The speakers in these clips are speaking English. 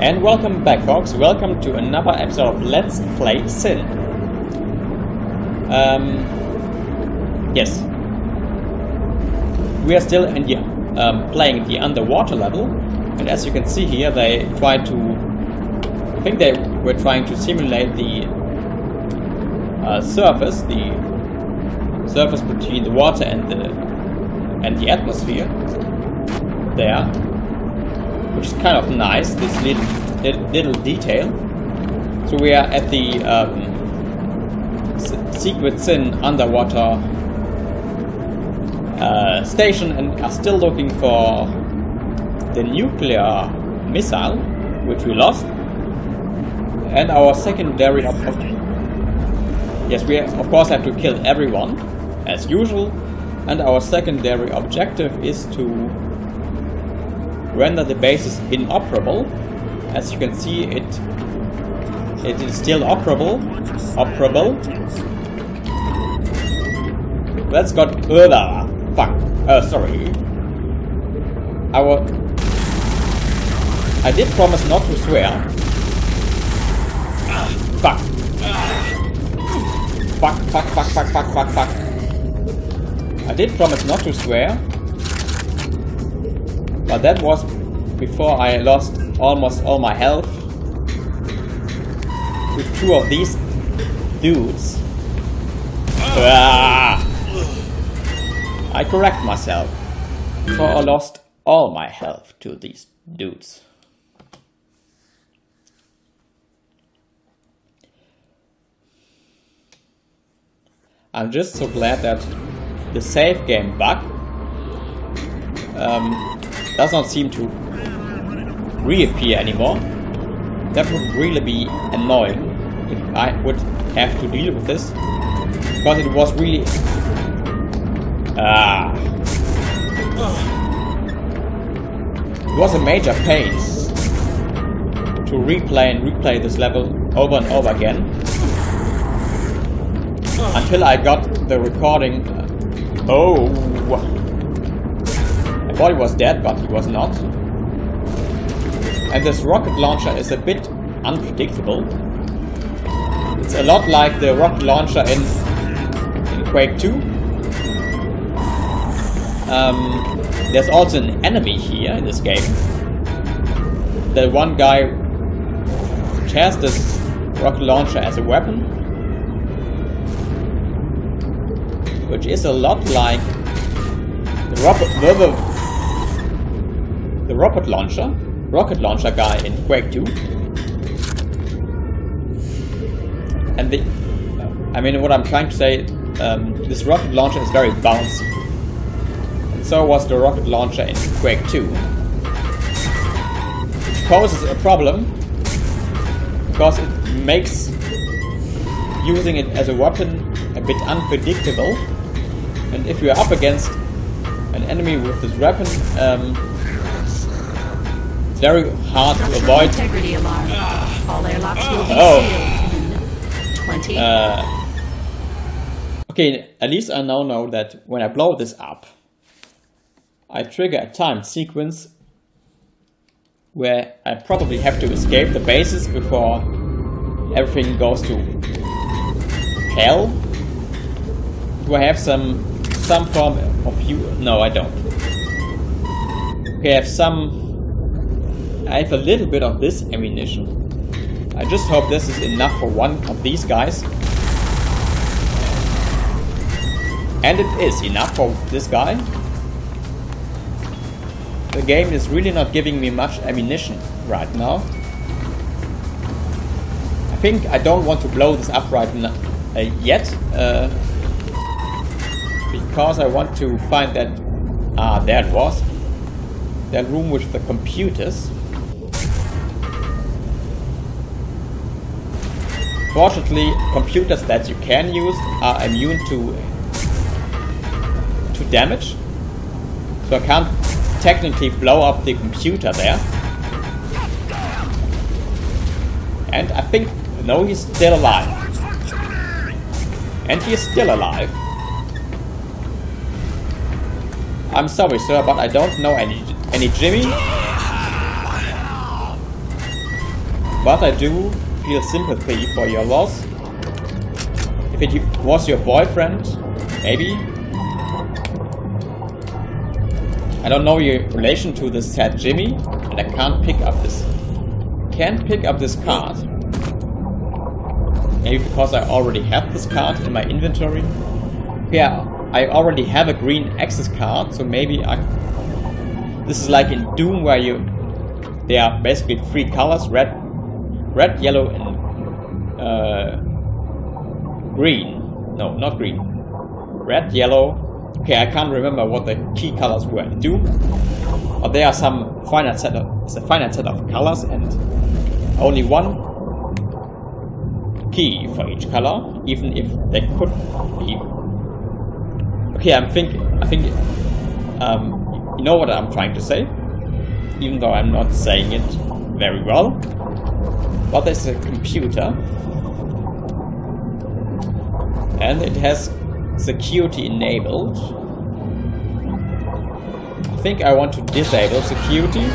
And welcome back folks, welcome to another episode of Let's Play Sin. Um, yes. We are still in the, um, playing the underwater level, and as you can see here, they try to... I think they were trying to simulate the uh, surface, the surface between the water and the and the atmosphere there which is kind of nice, this little, little detail. So we are at the um, Secret Sin underwater uh, station and are still looking for the nuclear missile, which we lost, and our secondary objective. Yes, we of course have to kill everyone, as usual, and our secondary objective is to render the base is inoperable. As you can see, it it is still operable. Operable. Let's go further. Fuck. Uh, sorry. I will. I did promise not to swear. Fuck. Fuck, fuck, fuck, fuck, fuck, fuck, fuck. I did promise not to swear. But that was before I lost almost all my health with two of these dudes. Ah! I correct myself. Before I lost all my health to these dudes. I'm just so glad that the save game bug um, does not seem to reappear anymore. That would really be annoying if I would have to deal with this. Because it was really... Ah. It was a major pain to replay and replay this level over and over again. Until I got the recording... Oh! Thought he was dead, but he was not. And this rocket launcher is a bit unpredictable. It's a lot like the rocket launcher in, in Quake 2. Um, there's also an enemy here in this game. The one guy which has this rocket launcher as a weapon. Which is a lot like the rocket, the rocket launcher, rocket launcher guy in Quake 2. And the, I mean, what I'm trying to say, um, this rocket launcher is very bouncy. And so was the rocket launcher in Quake 2. Which poses a problem, because it makes using it as a weapon a bit unpredictable. And if you're up against an enemy with this weapon, um, very hard to avoid. Integrity alarm. All airlocks will be oh. 20. Uh, okay, at least I now know that when I blow this up, I trigger a timed sequence where I probably have to escape the bases before everything goes to hell. Do I have some some form of you? No, I don't. Okay, I have some I have a little bit of this ammunition. I just hope this is enough for one of these guys. And it is enough for this guy. The game is really not giving me much ammunition right now. I think I don't want to blow this up right now, uh, yet. Uh, because I want to find that... Ah, there it was. That room with the computers. Fortunately, computers that you can use are immune to to damage. So I can't technically blow up the computer there. And I think, no, he's still alive. And he is still alive. I'm sorry, sir, but I don't know any any Jimmy. but I do feel sympathy for your loss. If it was your boyfriend, maybe. I don't know your relation to this sad Jimmy, and I can't pick up this. Can't pick up this card. Maybe because I already have this card in my inventory. Yeah, I already have a green access card, so maybe I... This is like in Doom where you... There are basically three colors, red, red, yellow, and uh, green. No, not green. Red, yellow. Okay, I can't remember what the key colors were in Doom. But there are some finite set of it's a finite set of colors and only one key for each color, even if they could be. Okay, I'm thinking. I think um, you know what I'm trying to say, even though I'm not saying it very well. But there's a computer, and it has security enabled. I think I want to disable security.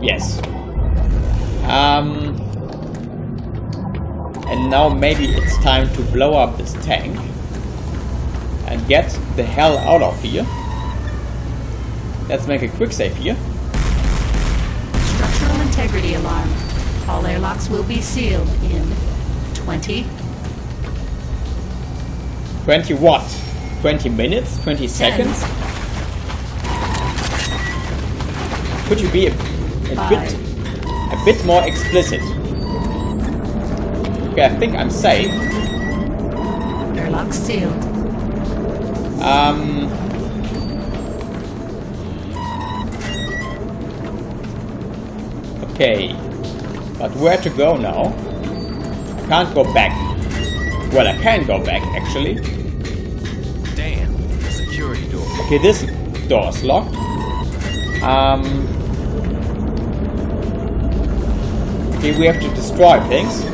Yes. Um, and now maybe it's time to blow up this tank and get the hell out of here. Let's make a quick save here. Structural integrity alarm. All airlocks will be sealed in 20, 20 what? 20 minutes? 20 seconds? Could you be a, a bit a bit more explicit? Okay, I think I'm safe. airlocks sealed. Um, okay, but where to go now? I can't go back. Well, I can go back actually. Damn, the security door. Okay, this door is locked. Um, okay, we have to destroy things.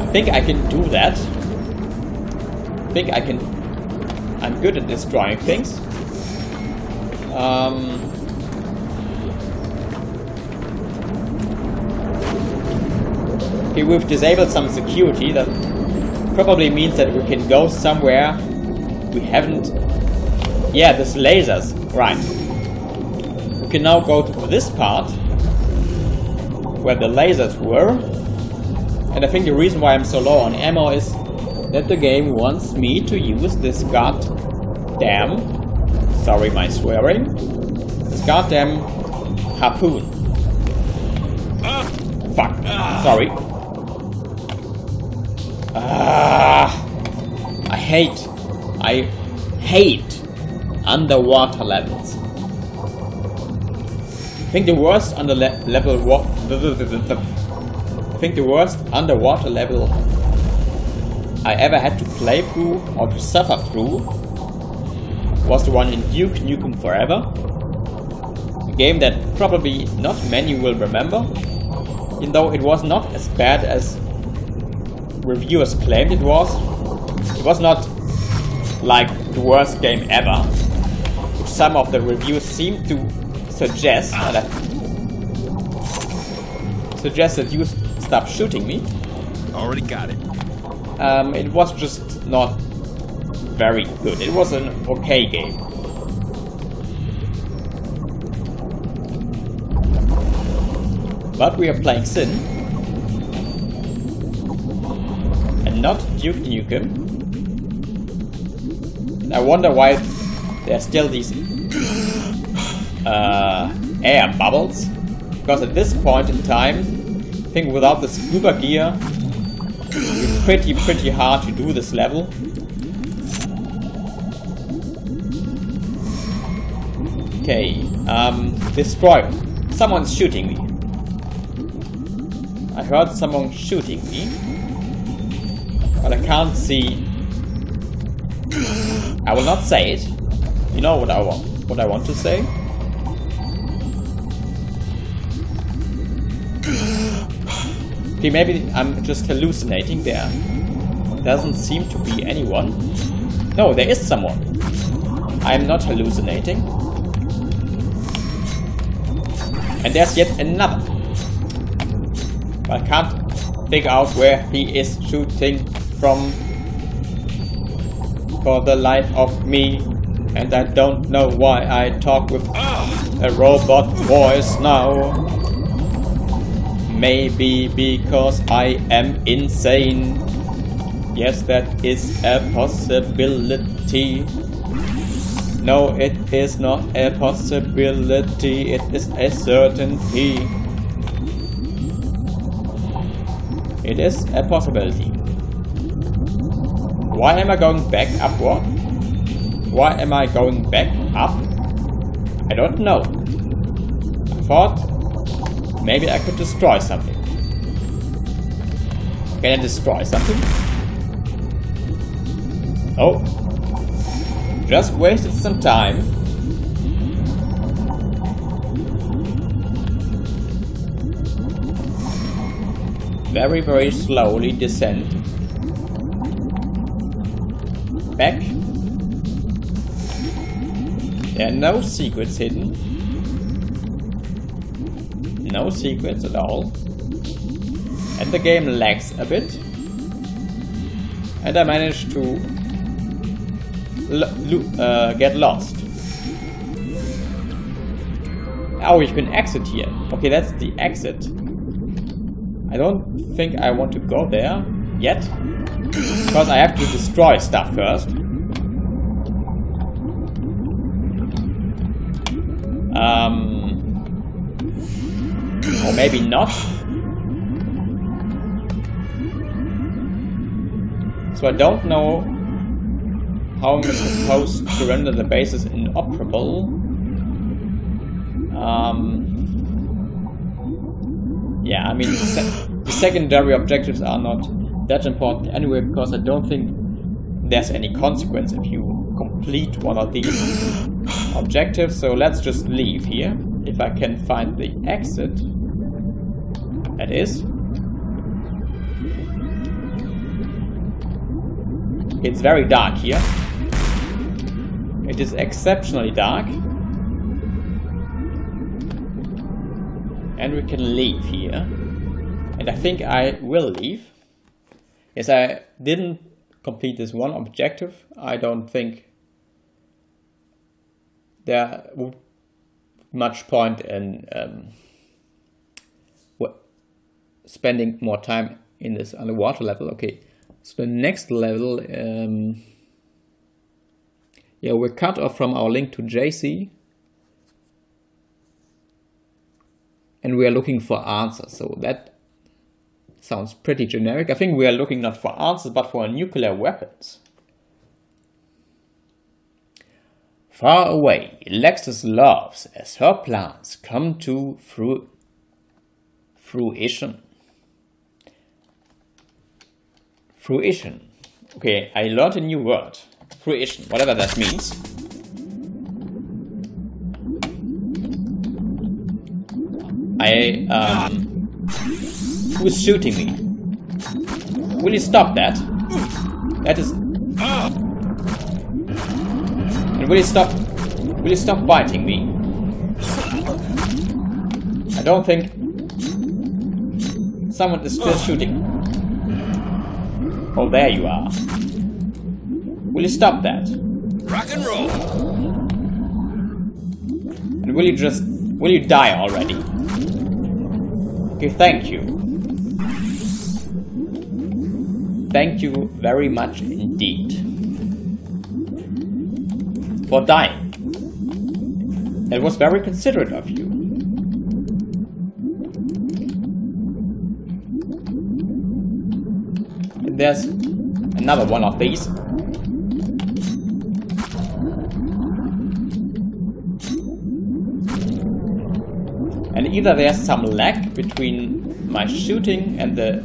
I think I can do that. I think I can. I'm good at destroying things. Um, okay, we've disabled some security. That probably means that we can go somewhere we haven't yeah, there's lasers. Right. We can now go to this part where the lasers were. And I think the reason why I'm so low on ammo is that the game wants me to use this goddamn sorry my swearing. This goddamn harpoon. Ah. Fuck. Ah. Sorry. Ah, I hate. I hate underwater levels. I think the worst under le level I think the worst underwater level I ever had to play through or to suffer through was the one in Duke Nukem Forever. A game that probably not many will remember, even though it was not as bad as reviewers claimed it was. It was not like the worst game ever, which some of the reviews seem to suggest that suggest that you stop shooting me. Already got it. Um, it was just not very good. It was an okay game. But we are playing Sin. Not Duke Nukem. I wonder why there are still these uh, air bubbles. Because at this point in time, I think without the scuba gear, it's pretty, pretty hard to do this level. Okay, um, destroy. Someone's shooting me. I heard someone shooting me. But I can't see. I will not say it. You know what I want. What I want to say. Okay, maybe I'm just hallucinating there. Doesn't seem to be anyone. No, there is someone. I'm not hallucinating. And there's yet another. But I can't figure out where he is shooting from for the life of me. And I don't know why I talk with a robot voice now. Maybe because I am insane. Yes, that is a possibility. No, it is not a possibility, it is a certainty. It is a possibility. Why am I going back upward? Why am I going back up? I don't know. I thought maybe I could destroy something. Can I destroy something? Oh. Just wasted some time. Very, very slowly descend. There are no secrets hidden. No secrets at all. And the game lags a bit. And I managed to uh, get lost. Oh, you can exit here. Okay, that's the exit. I don't think I want to go there yet. Because I have to destroy stuff first. Maybe not. So I don't know how I'm supposed to render the bases inoperable. Um, yeah, I mean, se the secondary objectives are not that important anyway, because I don't think there's any consequence if you complete one of these objectives. So let's just leave here. If I can find the exit. That is. It's very dark here. It is exceptionally dark. And we can leave here. And I think I will leave. Yes, I didn't complete this one objective. I don't think there would much point in um, spending more time in this underwater level. Okay, so the next level um, yeah, we're cut off from our link to JC. And we are looking for answers. So that sounds pretty generic. I think we are looking not for answers, but for nuclear weapons. Far away, Elexis laughs as her plans come to fru fruition. Fruition. Okay, I learned a new word fruition, whatever that means. I, um, who's shooting me? Will you stop that? That is... And will you stop... Will you stop biting me? I don't think... Someone is still shooting. Oh, there you are. Will you stop that? Rock and roll. And will you just... Will you die already? Okay, thank you. Thank you very much indeed. For dying. It was very considerate of you. There's another one of these. And either there's some lag between my shooting and the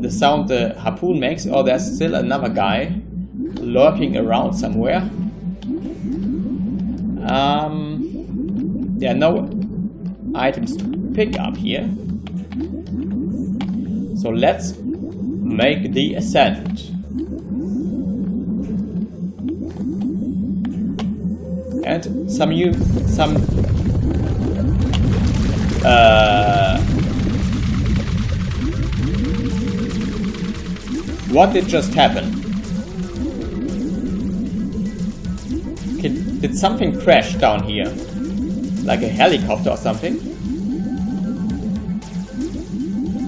the sound the harpoon makes, or there's still another guy lurking around somewhere. Um, there are no items to pick up here. So let's make the ascent. And some new, some, uh, what did just happen? Okay, did something crash down here? Like a helicopter or something?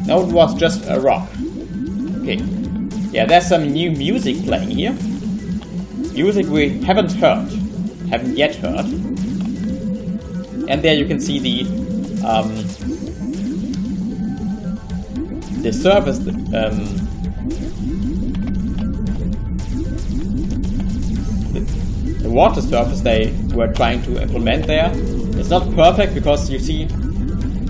No, it was just a rock. Okay. Yeah, there's some new music playing here. Music we haven't heard. Haven't yet heard. And there you can see the um, the surface um, the, the water surface they were trying to implement there. It's not perfect because you see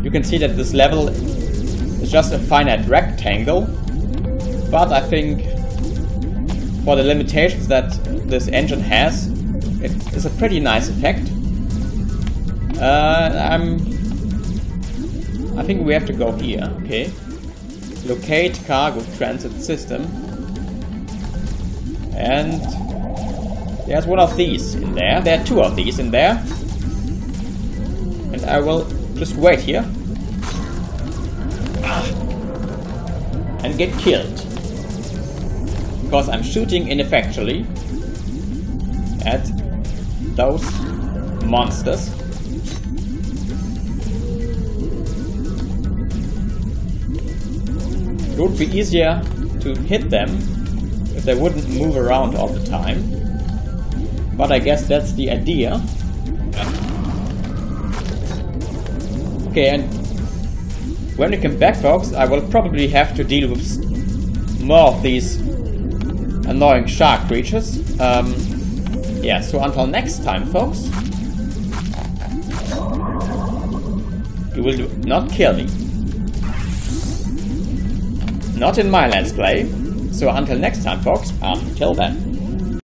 you can see that this level is just a finite rectangle but I think for the limitations that this engine has it is a pretty nice effect. Uh, I'm I think we have to go here, okay. Locate cargo transit system. And there's one of these in there. There are two of these in there. And I will just wait here. And get killed. Because I'm shooting ineffectually at those monsters. It would be easier to hit them if they wouldn't move around all the time. But I guess that's the idea. Okay, and when we come back, folks, I will probably have to deal with more of these annoying shark creatures. Um, yeah, so until next time, folks, you will do not kill me. Not in my Let's Play. So until next time, folks, until then.